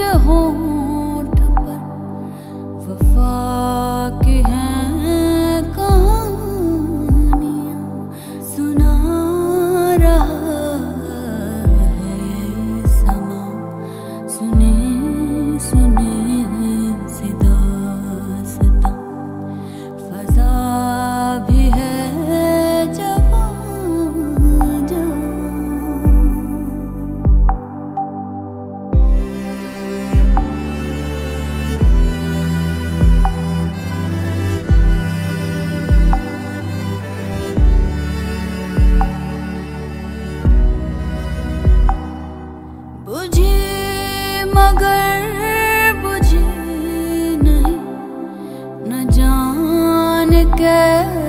हो मगर बुझी न जान कैसे